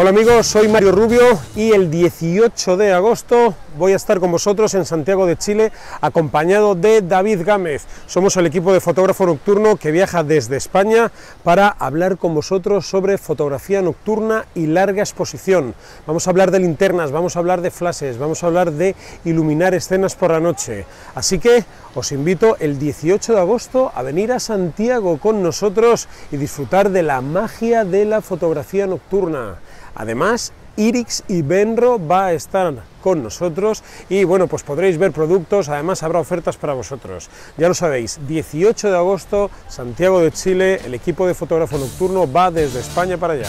Hola amigos, soy Mario Rubio y el 18 de agosto voy a estar con vosotros en Santiago de Chile acompañado de David Gámez. Somos el equipo de fotógrafo nocturno que viaja desde España para hablar con vosotros sobre fotografía nocturna y larga exposición. Vamos a hablar de linternas, vamos a hablar de flashes, vamos a hablar de iluminar escenas por la noche. Así que os invito el 18 de agosto a venir a Santiago con nosotros y disfrutar de la magia de la fotografía nocturna. Además, Irix y Benro va a estar con nosotros y bueno, pues podréis ver productos, además habrá ofertas para vosotros. Ya lo sabéis, 18 de agosto, Santiago de Chile, el equipo de fotógrafo nocturno va desde España para allá.